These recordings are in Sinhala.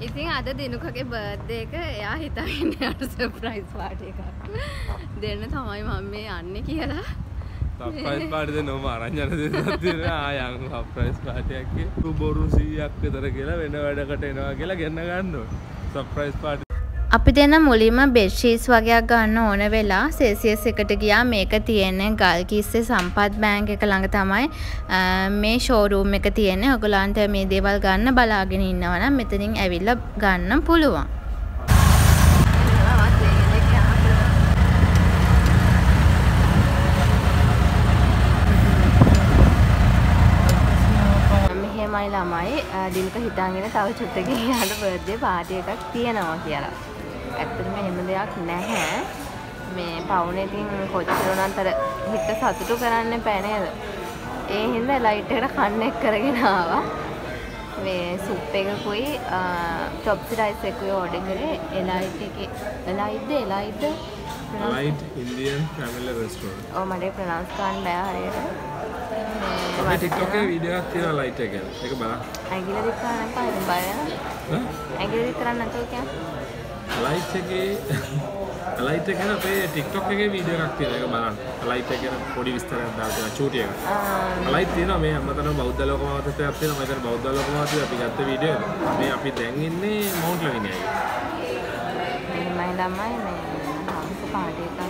ඉතින් අද දිනුකගේ බර්ධය එක එයා හිතන්න යට සප්‍රයිස් පාට එකක්. දෙන්න තමයි මම මේ යන්න කියලා. සප්‍රයිස් පාටිද නොම අරංජන දෙතින ආයන් සප්‍රයිස් පාටයක් බොරු සීයක් විතර කියලා වෙන වැඩකට එනවා කියලා ගෙන්න්න ගන්න සප්‍රයිස් පාටි අපි දෙන්න මුලින්ම බෙඩ්ෂීස් වගේයක් ගන්න ඕන වෙලා සේසියස් එකට ගියා. මේක තියෙන්නේ ගල්කිස්සේ සම්පත් බෑන්ක් එක ළඟ තමයි. මේ ෂෝරූම් එක තියෙන්නේ. ඔයගොල්ලන්ට මේ දේවල් ගන්න බලාගෙන ඉන්නවනම් මෙතනින් ඇවිල්ලා ගන්න පුළුවන්. මෙහෙමයි ළමයි. දිනක හිතාගෙන තව චුට්ටකින් යාට බර්ත්ඩේ පාටි එකක් තියෙනවා කියලා. ඇත්තටම එහෙම දෙයක් නැහැ. මේ පවුනේ ඉතින් කොච්චර උනන්තර හිත සතුටු කරන්න බෑ නේද? ඒ හින්දා ලයිට් එකට කන්නෙක් කරගෙන ආවා. මේ සුප් එකකුයි චොප්ස් රයිස් එකකුයි ඕඩර් කරේ එලයිට් එකේ එලයිට්ද එලයිට්ද ලයිට් ඉන්දියන් ෆැමිලි රෙස්ටෝරන්ට්. ඔව් මට ප්‍රොනවුන්ස් කරන්න බෑ හරියට. මේ TikTok එකේ වීඩියෝ එකක් තියෙනවා ලයිට් එක ගැන. ඒක බලන්න. ඇඟිලි දික් කරන්න එපා ඉතින් බය. ඇඟිලි දික් කරන්න නැතුව කියන්නේ. ලයිට් එකේ ලයිට් එක ගැන අපේ TikTok එකේ වීඩියෝ එකක් තියෙනවා ඒක බලන්න. ලයිට් එක ගැන පොඩි විස්තරයක් දාලා තියෙනවා චූටි එකක්. ලයිට් තියෙනවා මේ හැමතැනම බෞද්ධ ලෝකමාතෘත්වයක් තියෙනවා. මම හිතන්නේ බෞද්ධ ලෝකමාතෘත්වය අපි ගත්ත වීඩියෝ එක. මේ අපි දැන් ඉන්නේ මවුන්ට් ලවිනියයි. මේ ළමයි මේ හම්ස පාටි එකක්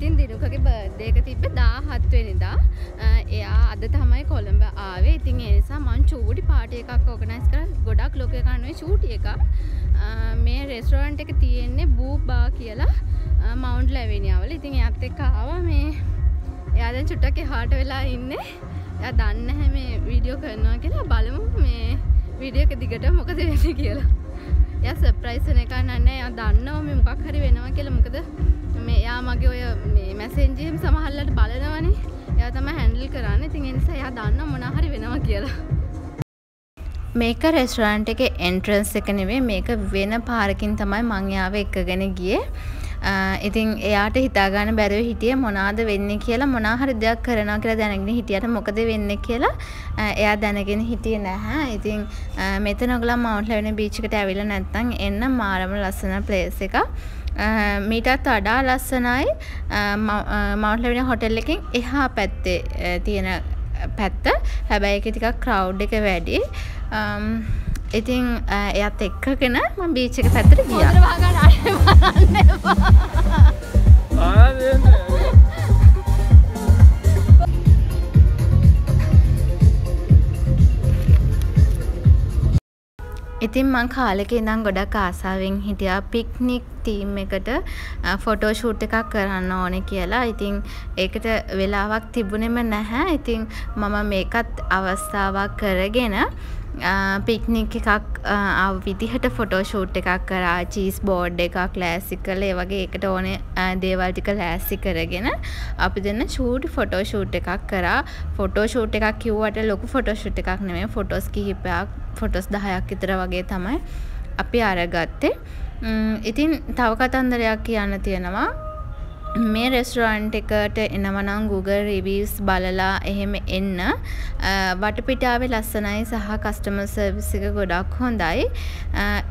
ඉතින් දිනුකගේ බර්දයක තිබ්බ දා හත්වෙනිදා එයා අද තමයි කොළඹ ආවේ. ඉතින් ඒනිසා මං චූටි පාටි එකක් ඕගනයිස් කර ගොඩක් ලෝක කන්නුවේ චූටි එක මේ රෙස්ටෝරන්ට් එක තියෙන්නේ බූබා කියලා මවුන්ට් ලැවෙනියාවල ඉතින් එයත් එක්ක ආවා මේ. එයා දැන් චුට්ටක් එහාට වෙලා ඉන්නේ. එයා දන්නේ නැහැ මේ වීඩියෝ කරනවා කියලා. බලමු මේ වීඩියෝ එක දිගට මොකද වෙන්නේ කියලා. එයා සර්ප්‍රයිස් වෙන එක නන්නේ එයා දන්නවා මේ මොකක් හරි වෙනවා කියලා. මොකද මේ එයා මගේ ඔය මේ මැසෙන්ජර් එහෙම සමහරවිට බලනවනේ. එයා තමයි හැන්ඩල් කරන්නේ. ඉතින් ඒ නිසා එයා දන්නවා මොනවා හරි වෙනවා කියලා. මේක රෙස්ටෝරන්ට් එකේ එන්ට්‍රන්ස් එක නෙවෙයි. මේක වෙන පාරකින් තමයි මං යාව එක්කගෙන ගියේ. ඉතින් එයාට හිතාගන්න බැරව හිටිය මොනාද වෙන්න කියලා මොනාහරි දෙයක් කරනවා කියලා දැනගෙන හිටියට මොකද වෙන්න කියලා එයා දැනගෙන හිටිය නැහැ. ඉතින් මෙතන ඔගලා මවුන්ට් ලෙවන බීච්කට ඇවිල්ලා නැත්නම් එන්න මාරම ලස්සන ප්ලේස් එක මීටත් වඩා ලස්සනයි. මවුන්ට් ලෙවන හොටෙල් එකෙන් එහා පැත්තේ තියෙන පැත්ත. හැබැයි එක ටිකක් ක්‍රවුඩ් එක වැඩි. ඉතින් එයත් එක්කගෙන ම බීච්චක පැත්තට ගිය ඉතින් මං කාලෙක ඉඳන් ගොඩක් ආසාවෙන් හිටියා. පික්නික් තීම් එකට ෆොටෝ ෂූට් එකක් කරන්න ඕන කියලා. ඉතින් ඒකට වෙලාවක් තිබුණෙම නැහැ. ඉතින් මම මේකත් අවස්ථාවක් කරගෙන පික්නික් එකක් විදිහට ෆොටෝ ෂූට් එකක් කරා. චීස් බෝඩ් එකක් ලෑස්සි කළ. ඒ වගේ එකට ඕනේ දේවල් ටික ලෑස්සි කරගෙන අපි දෙන්න චූටි ෆොටෝ ෂූට් එකක් කරා. ෆොටෝ ෂූට් එකක් කිව්වට ලොකු ෆොටෝ ෂූට් එකක් නෙමෙයි. ෆොටෝස් කිහිපයක් ෆොටෝස් 10ක් විතර වගේ තමයි අපි අරගත්තේ. ඉතින් තව කතන්දරයක් කියන්න තියෙනවා. මේ රෙස්ටරන්ට් එකට එනවනම් Google රිවස් බලලා එහෙම එන්න. වටපිටාවේ ලස්සනයි සහ කස්ටමර් සර්විස් එක ගොඩක් හොඳයි.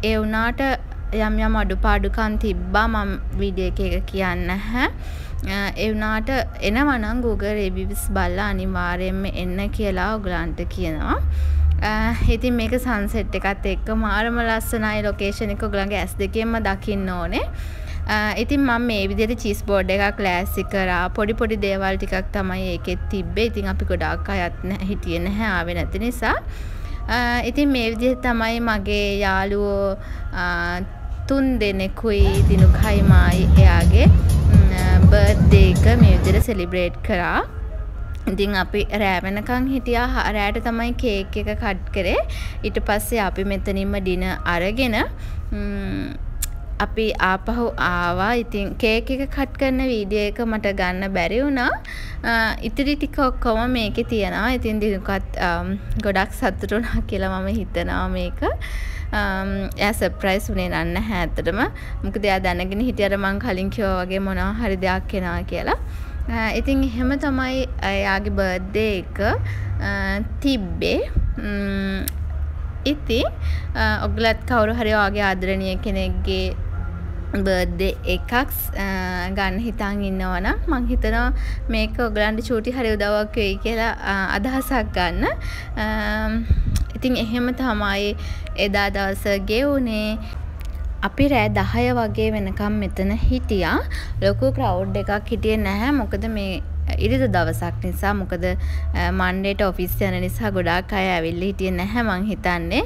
ඒ වුණාට යම් යම් අඩුපාඩුකම් තිබ්බා මම වීඩියෝ එක කියන්න. නැහැ ඒ වුණාට එනවනම් Google රිවස් බලලා අනිවාර්යයෙන්ම එන්න කියලා ඔයගලන්ට කියනවා. ඉතින් මේක සන්සෙට් එකත් එක්ක මාරම ලස්සනයි ලොකේෂන් එක ඔයගලන්ගේ ඇස් දෙකෙන්ම දකින්න ඕනේ ඉතින් මම මේ විදිහට චීස් බෝඩ් එකක් ලෑස්ති කරා පොඩි පොඩි දේවල් ටිකක් තමයි ඒකෙත් තිබ්බේ. ඉතින් අපි ගොඩාක් අයත් හිටියේ නැහැ ආවේ නැති නිසා. ඉතින් මේ විදිහට තමයි මගේ යාළුවෝ තුන් දෙනෙකුයි දිනුකයි මායි එයාගේ බර්ත්ඩේ එක මේ විදිහට සෙලිබ්‍රේට් කරා. ඉතින් අපි රෑ වෙනකන් හිටියා රෑට තමයි කේක් එක කට් කරේ. ඊට පස්සේ අපි මෙතනින්ම ඩින අරගෙන අපි ආපහු ආවා ඉතින් කේක් එක කට් කරන වීඩියෝ එක මට ගන්න බැරි වුණා ඉතිරි ටික ඔක්කොම මේකේ තියෙනවා. ඉතින් දිනුකත් ගොඩක් සතුටු වුණා කියලා මම හිතනවා මේක. එයා සර්ප්‍රයිස් වුණේ නැහැ ඇත්තටම. මොකද එයා දැනගෙන හිටියර මං කලින් කිව්වා වගේ මොනවා හරි දෙයක් එනවා කියලා. ඉතින් එහෙම තමයි එයාගේ බර්ත්ඩේ එක තිබ්බේ. ඉතින් ඔගලත් කවුරු හරි ඔයාගේ ආදරණීය කෙනෙක්ගේ බර්ත්ඩේ එකක් ගන්න හිතන් ඉන්නවනම් මං හිතනවා මේක ඔයගලන්ට චූටි හරි උදව්වක් වෙයි කියලා අදහසක් ගන්න. ඉතින් එහෙම තමයි එදා දවස ගෙවුනේ. අපි රෑ දහය වගේ වෙනකම් මෙතන හිටියා. ලොකු ක්‍රවුඩ් එකක් හිටියේ නැහැ. මොකද මේ ඉරිදා දවසක් නිසා මොකද මන්ඩේට ඔෆිස් යන නිසා ගොඩාක් අය ඇවිල්ලා හිටියේ නැහැ මං හිතන්නේ.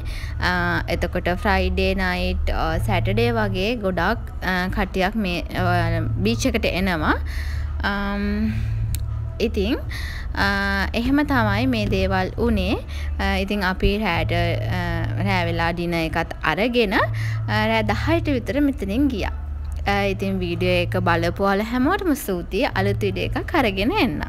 එතකොට ෆ්‍රයිඩේ නයිට් සැටර්ඩේ වගේ ගොඩාක් කට්ටියක් මේ බීච් එකට එනවා. ඉතින් එහෙම තමයි මේ දේවල් වුණේ. ඉතින් අපි රෑට රෑ වෙලා ඩිනර් එකත් අරගෙන රෑ 10ට විතර මෙතනින් ගියා. ඉතින් වීඩියෝ එක බලපු ඔයාලා හැමෝටම ස්තුතියි අලුත් වීඩියෝ එකක් අරගෙන එන්නම්